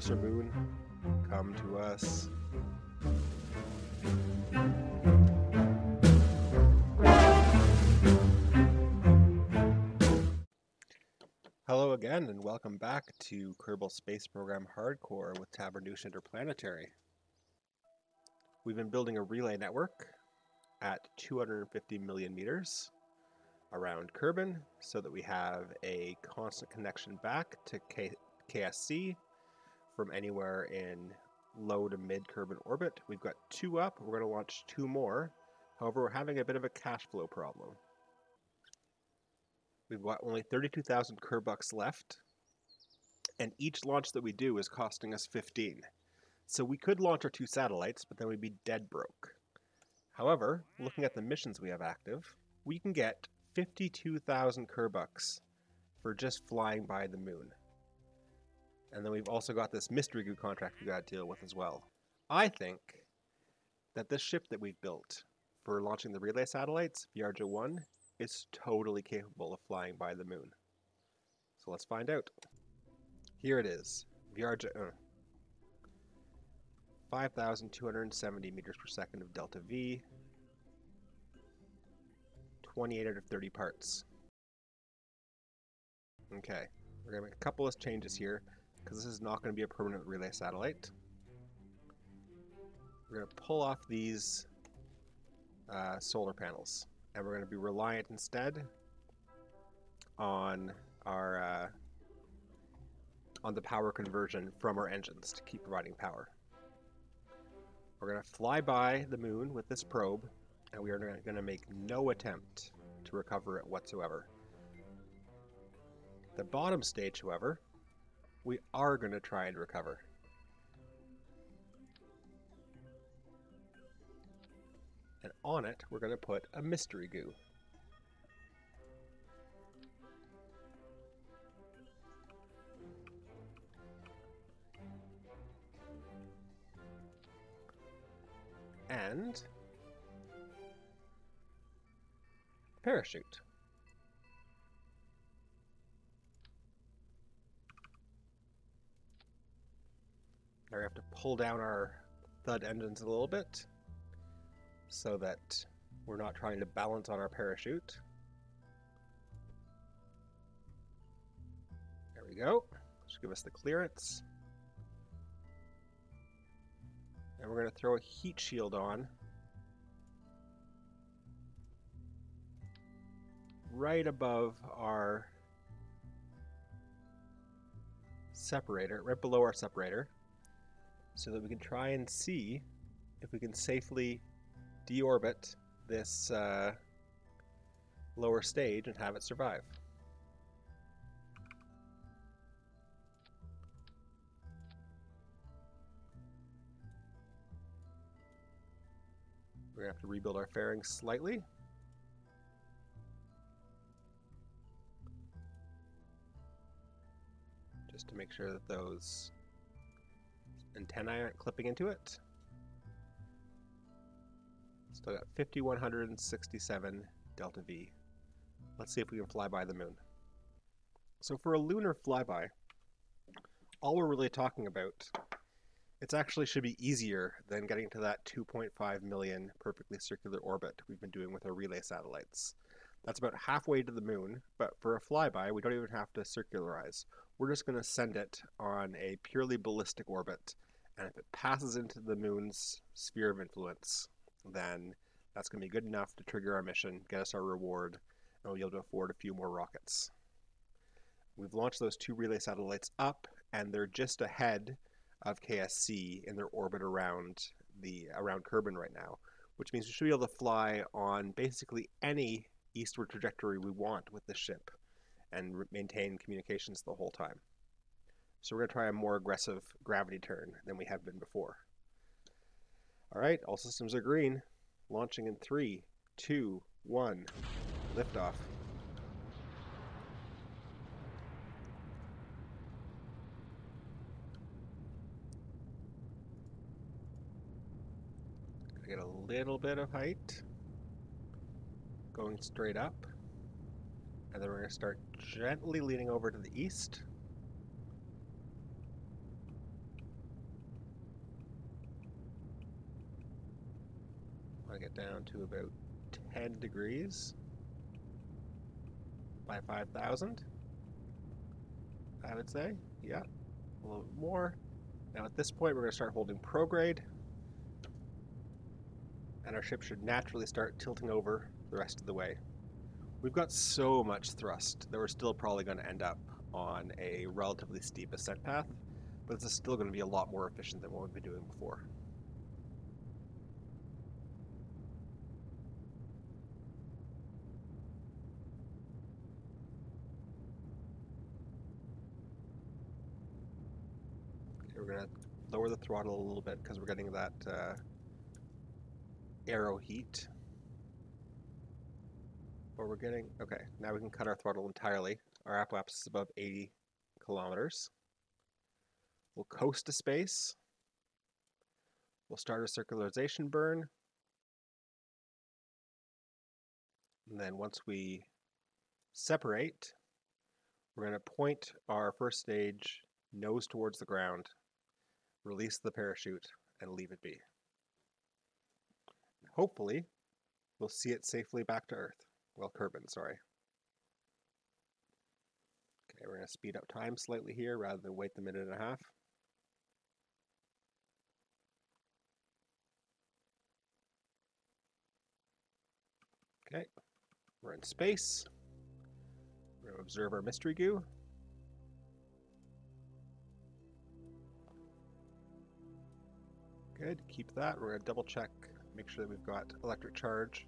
closer, moon. Come to us. Hello again, and welcome back to Kerbal Space Program Hardcore with Tabarnouche Interplanetary. We've been building a relay network at 250 million meters around Kerbin so that we have a constant connection back to K KSC from anywhere in low to mid Kerbin orbit. We've got two up, we're going to launch two more. However, we're having a bit of a cash flow problem. We've got only 32,000 Kerbucks left, and each launch that we do is costing us 15. So we could launch our two satellites, but then we'd be dead broke. However, looking at the missions we have active, we can get 52,000 Kerbucks for just flying by the moon. And then we've also got this mystery goo contract we got to deal with as well. I think that this ship that we've built for launching the relay satellites, Viarja 1, is totally capable of flying by the moon. So let's find out. Here it is, Viarja uh, 5,270 meters per second of delta V, 28 out of 30 parts. Okay, we're going to make a couple of changes here because this is not going to be a permanent relay satellite. We're going to pull off these uh, solar panels and we're going to be reliant instead on our uh, on the power conversion from our engines to keep providing power. We're going to fly by the moon with this probe and we are going to make no attempt to recover it whatsoever. The bottom stage, however, we are going to try and recover. And on it, we're going to put a mystery goo. And parachute. We have to pull down our thud engines a little bit so that we're not trying to balance on our parachute. There we go. Just give us the clearance. And we're going to throw a heat shield on right above our separator, right below our separator, so that we can try and see if we can safely deorbit this uh, lower stage and have it survive. We're going to have to rebuild our fairings slightly. Just to make sure that those antennae aren't clipping into it. Still got 5167 delta V. Let's see if we can fly by the moon. So for a lunar flyby, all we're really talking about, it actually should be easier than getting to that 2.5 million perfectly circular orbit we've been doing with our relay satellites. That's about halfway to the moon, but for a flyby, we don't even have to circularize. We're just going to send it on a purely ballistic orbit, and if it passes into the moon's sphere of influence, then that's going to be good enough to trigger our mission, get us our reward, and we'll be able to afford a few more rockets. We've launched those two relay satellites up, and they're just ahead of KSC in their orbit around the around Kerbin right now, which means we should be able to fly on basically any eastward trajectory we want with the ship and maintain communications the whole time. So we're going to try a more aggressive gravity turn than we have been before. All right, all systems are green. Launching in three, two, one. Liftoff. Get a little bit of height going straight up. And then we're going to start gently leaning over to the east. I get down to about 10 degrees by 5,000, I would say. Yeah, a little bit more. Now at this point, we're going to start holding prograde, and our ship should naturally start tilting over the rest of the way. We've got so much thrust that we're still probably going to end up on a relatively steep ascent path, but this is still going to be a lot more efficient than what we've been doing before. Okay, we're going to lower the throttle a little bit because we're getting that uh, heat. We're getting, okay, now we can cut our throttle entirely. Our apoapsis is above 80 kilometers. We'll coast to space. We'll start a circularization burn. And then once we separate, we're going to point our first stage nose towards the ground, release the parachute, and leave it be. Hopefully, we'll see it safely back to Earth. Well, Kerbin, sorry. Okay, we're going to speed up time slightly here rather than wait the minute and a half. Okay, we're in space. We're going to observe our mystery goo. Good, keep that. We're going to double check, make sure that we've got electric charge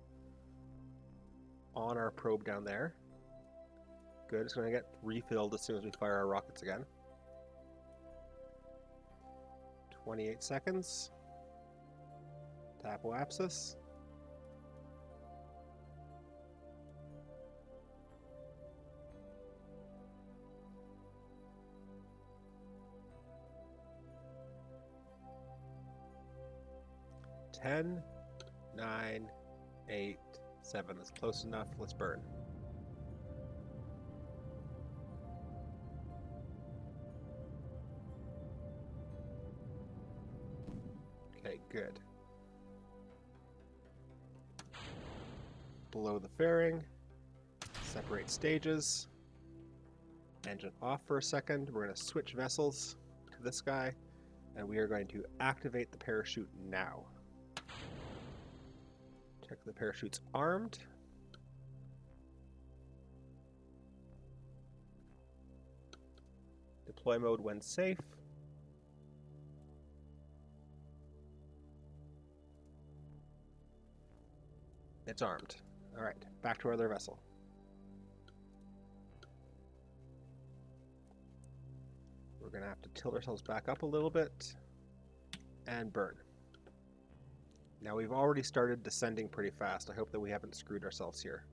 on our probe down there. Good, it's going to get refilled as soon as we fire our rockets again. 28 seconds. Tap apoapsis. Ten, nine, eight, seven. That's close enough. Let's burn. Okay, good. Below the fairing. Separate stages. Engine off for a second. We're going to switch vessels to this guy. And we are going to activate the parachute now. Check the parachute's armed. Deploy mode when safe. It's armed. Alright, back to our other vessel. We're going to have to tilt ourselves back up a little bit and burn. Now we've already started descending pretty fast. I hope that we haven't screwed ourselves here.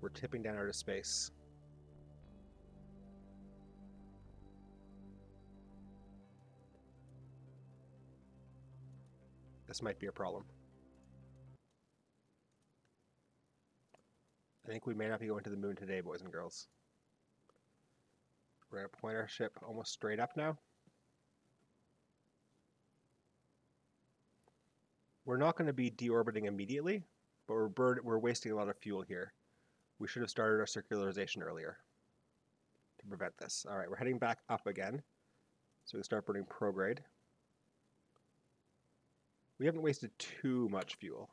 We're tipping down out of space. This might be a problem. I think we may not be going to the moon today, boys and girls. We're going to point our ship almost straight up now. We're not going to be deorbiting immediately, but we're, burn we're wasting a lot of fuel here. We should have started our circularization earlier to prevent this. All right, we're heading back up again. So we start burning prograde. We haven't wasted too much fuel.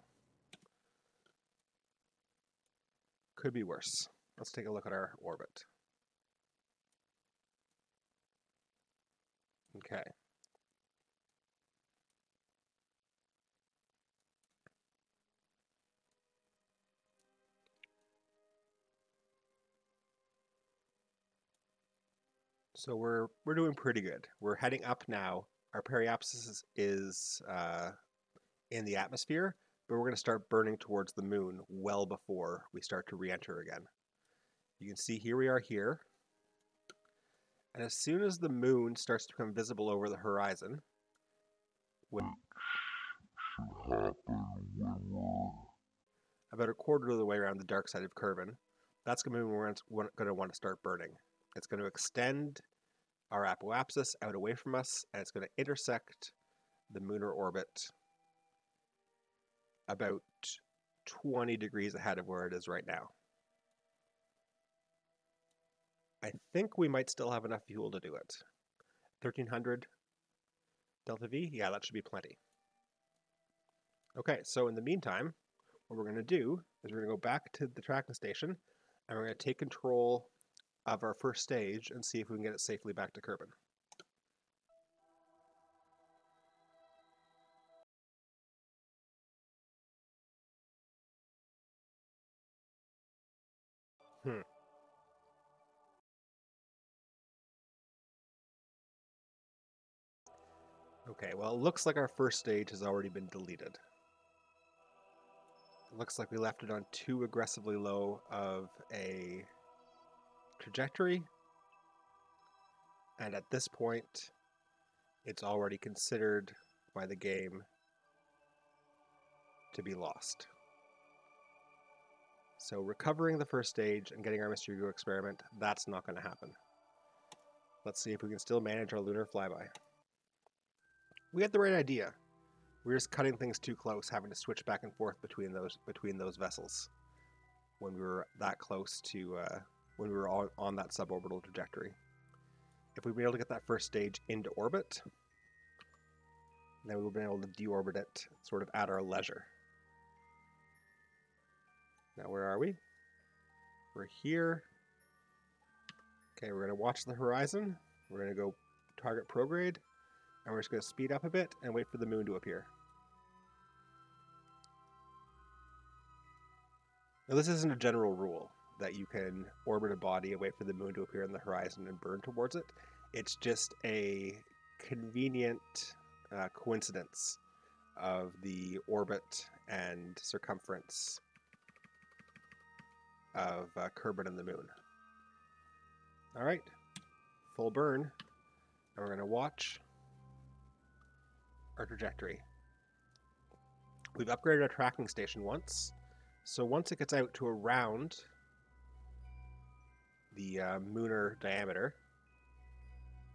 Could be worse. Let's take a look at our orbit. Okay. So we're we're doing pretty good. We're heading up now. Our periapsis is, is uh, in the atmosphere, but we're going to start burning towards the moon well before we start to re-enter again. You can see here we are here. And as soon as the moon starts to become visible over the horizon, about a quarter of the way around the dark side of Kerbin, that's going to be when we're going to want to start burning. It's going to extend our apoapsis out away from us, and it's going to intersect the lunar orbit about 20 degrees ahead of where it is right now. I think we might still have enough fuel to do it. 1300 delta V? Yeah, that should be plenty. Okay, so in the meantime, what we're going to do is we're going to go back to the tracking station and we're going to take control of our first stage and see if we can get it safely back to Kerbin. Hmm. Okay, well, it looks like our first stage has already been deleted. It looks like we left it on too aggressively low of a trajectory. And at this point, it's already considered by the game to be lost. So recovering the first stage and getting our Mystery Goo experiment, that's not going to happen. Let's see if we can still manage our lunar flyby. We had the right idea. We were just cutting things too close, having to switch back and forth between those between those vessels when we were that close to uh, when we were on, on that suborbital trajectory. If we'd been able to get that first stage into orbit, then we would have been able to deorbit it sort of at our leisure. Now where are we? We're here. Okay, we're going to watch the horizon. We're going to go target prograde. And we're just going to speed up a bit and wait for the moon to appear. Now this isn't a general rule that you can orbit a body and wait for the moon to appear on the horizon and burn towards it. It's just a convenient uh, coincidence of the orbit and circumference of uh, Kerbin and the moon. All right, full burn. And we're going to watch our trajectory. We've upgraded our tracking station once, so once it gets out to around the uh, lunar diameter,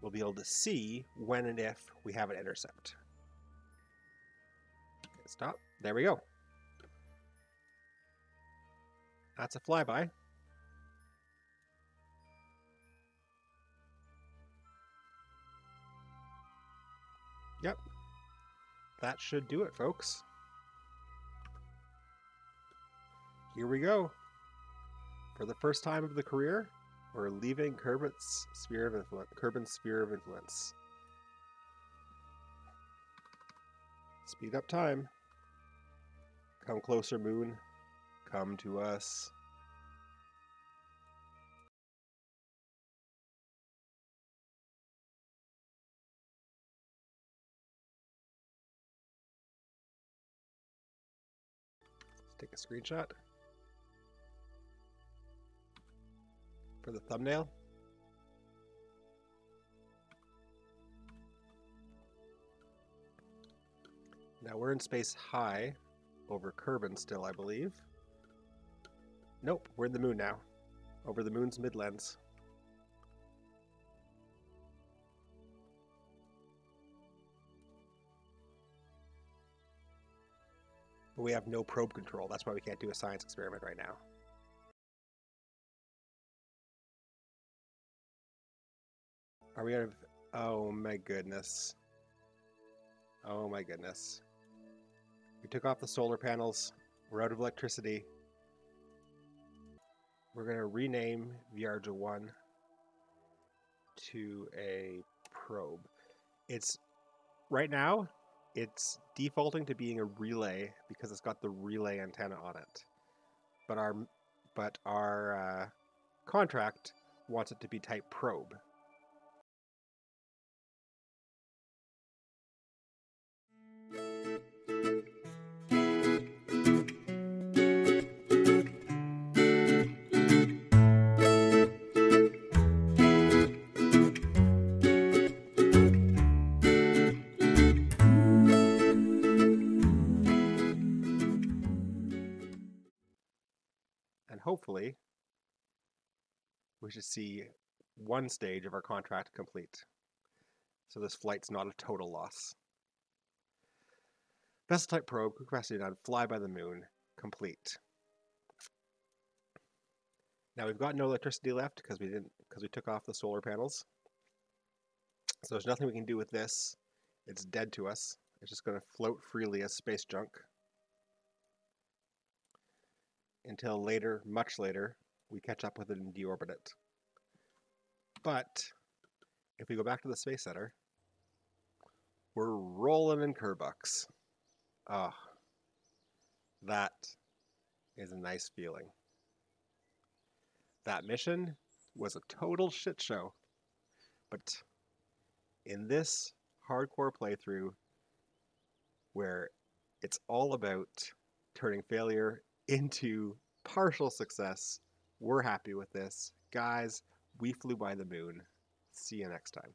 we'll be able to see when and if we have an intercept. Stop. There we go. That's a flyby. Yep, that should do it, folks. Here we go. For the first time of the career, we're leaving Kerbin's sphere of influence. Kerbin's sphere of influence. Speed up time. Come closer, moon. Come to us. take a screenshot for the thumbnail. Now we're in space high over Kerbin still, I believe. Nope, we're in the moon now, over the moon's Midlands. But we have no probe control. That's why we can't do a science experiment right now. Are we out of... Oh my goodness. Oh my goodness. We took off the solar panels. We're out of electricity. We're going to rename Viarja 1 to a probe. It's right now it's defaulting to being a relay because it's got the relay antenna on it. But our but our uh, contract wants it to be type probe. We should see one stage of our contract complete. So this flight's not a total loss. Vessel type probe, capacity done, fly by the moon, complete. Now we've got no electricity left because we didn't because we took off the solar panels. So there's nothing we can do with this. It's dead to us. It's just going to float freely as space junk until later, much later, we catch up with it and deorbit it. But if we go back to the Space Center, we're rolling in Kerbucks. Ah, oh, that is a nice feeling. That mission was a total shit show. But in this hardcore playthrough, where it's all about turning failure into partial success, we're happy with this. Guys, we flew by the moon. See you next time.